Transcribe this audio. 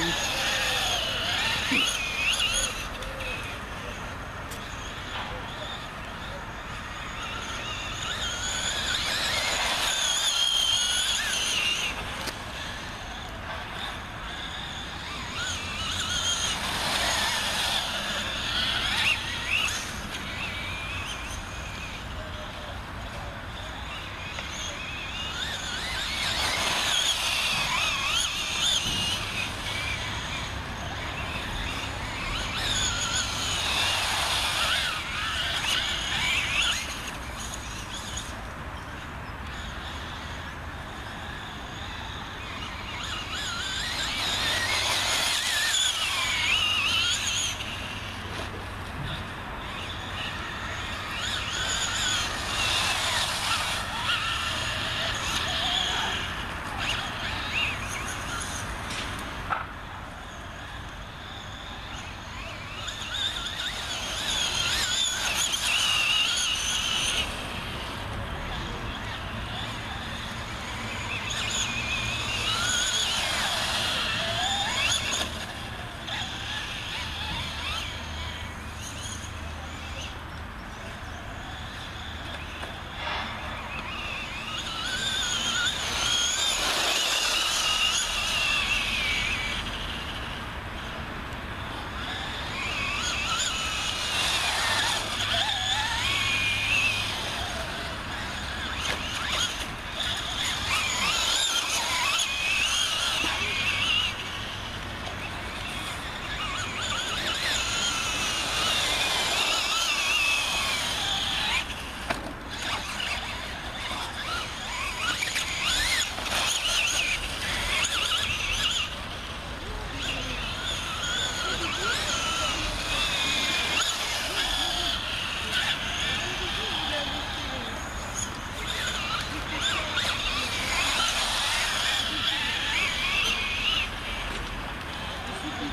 あ、うん。